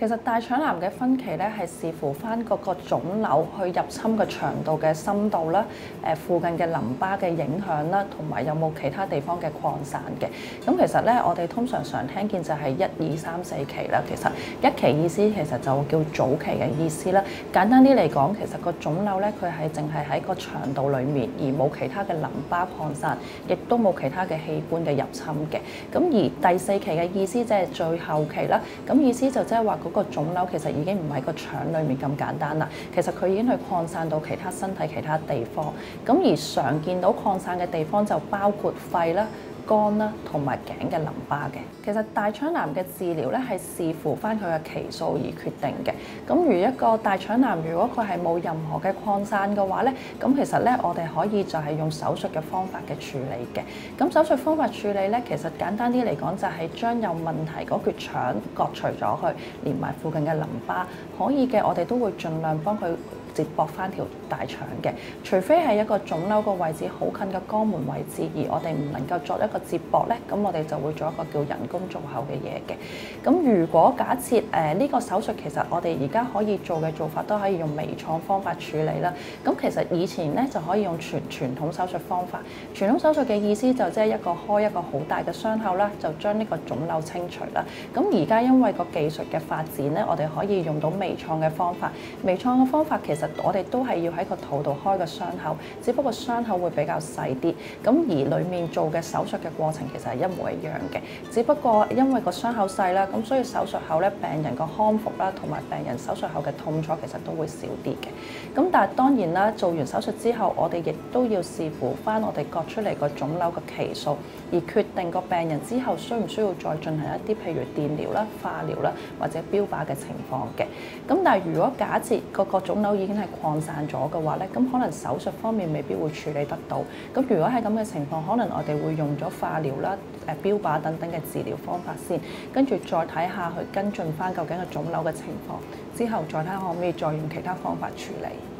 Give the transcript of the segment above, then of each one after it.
其實大腸癌嘅分期咧係視乎翻嗰個腫瘤去入侵嘅腸道嘅深度啦，誒附近嘅淋巴嘅影響啦，同埋有冇其他地方嘅擴散嘅。咁其實咧，我哋通常常聽見就係一二三四期啦。其實一期意思其實就叫早期嘅意思啦。簡單啲嚟講，其實個腫瘤咧佢係淨係喺個腸道裡面，而冇其他嘅淋巴擴散，亦都冇其他嘅器官嘅入侵嘅。咁而第四期嘅意思即係最後期啦。咁意思就即係話個腫瘤其實已經唔係個腸裡面咁簡單啦，其實佢已經去擴散到其他身體其他地方。咁而常見到擴散嘅地方就包括肺啦。肝啦，同埋頸嘅淋巴嘅。其實大腸癌嘅治療咧係視乎翻佢嘅期數而決定嘅。咁如一個大腸癌，如果佢係冇任何嘅擴散嘅話咧，咁其實咧我哋可以就係用手術嘅方法嘅處理嘅。咁手術方法處理咧，其實簡單啲嚟講就係將有問題嗰橛腸割除咗去，連埋附近嘅淋巴，可以嘅我哋都會盡量幫佢。接駁翻條大腸嘅，除非係一個腫瘤個位置好近嘅肛門位置，而我哋唔能夠作一個接駁咧，咁我哋就會做一個叫人工造口嘅嘢嘅。咁如果假設誒呢個手術其實我哋而家可以做嘅做法都可以用微創方法處理啦。咁其實以前咧就可以用傳傳統手術方法。傳統手術嘅意思就即係一個開一個好大嘅傷口啦，就將呢個腫瘤清除啦。咁而家因為個技術嘅發展咧，我哋可以用到微創嘅方法。微創嘅方法其實我哋都係要喺個肚度開個傷口，只不過傷口會比較細啲。咁而裡面做嘅手術嘅過程其實係一模一樣嘅，只不過因為個傷口細啦，咁所以手術後咧病人個康復啦，同埋病人手術後嘅痛楚其實都會少啲嘅。咁但係當然啦，做完手術之後，我哋亦都要視乎翻我哋割出嚟個腫瘤嘅期數，而決定個病人之後需唔需要再進行一啲譬如電療啦、化療啦或者標靶嘅情況嘅。咁但係如果假設個個腫瘤已經係擴散咗嘅話咧，咁可能手術方面未必會處理得到。咁如果係咁嘅情況，可能我哋會用咗化療啦、誒標靶等等嘅治療方法先，跟住再睇下去跟進翻究竟個腫瘤嘅情況，之後再睇下可唔可以再用其他方法處理。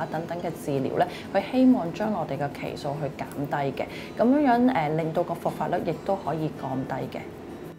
等等嘅治療咧，佢希望將我哋嘅期數去減低嘅，咁樣樣誒令到個復發率亦都可以降低嘅。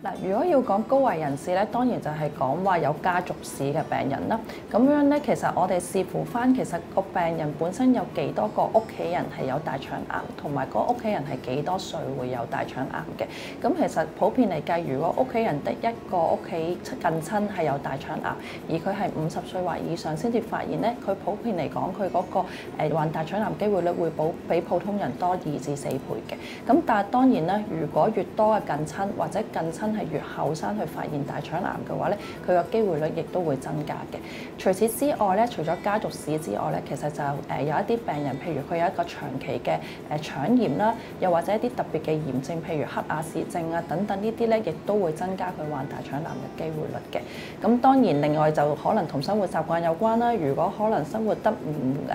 嗱，如果要講高危人士咧，當然就係講話有家族史嘅病人啦。咁樣咧，其實我哋視乎翻，其實個病人本身有幾多個屋企人係有大腸癌，同埋個屋企人係幾多歲會有大腸癌嘅。咁其實普遍嚟計，如果屋企人得一個屋企近親係有大腸癌，而佢係五十歲或以上先至發現咧，佢普遍嚟講，佢嗰個誒患大腸癌機會率會保比普通人多二至四倍嘅。咁但係當然咧，如果越多嘅近親或者近親，係越後生去發現大腸癌嘅話咧，佢個機會率亦都會增加嘅。除此之外咧，除咗家族史之外咧，其實就誒有一啲病人，譬如佢有一個長期嘅誒腸炎啦，又或者一啲特別嘅炎症，譬如黑亞氏症啊等等呢啲咧，亦都會增加佢患大腸癌嘅機會率嘅。咁當然另外就可能同生活習慣有關啦。如果可能生活得唔誒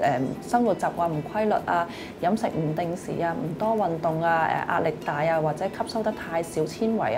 誒生活習慣唔規律啊，飲食唔定時啊，唔多運動啊，誒壓力大啊，或者吸收得太少纖維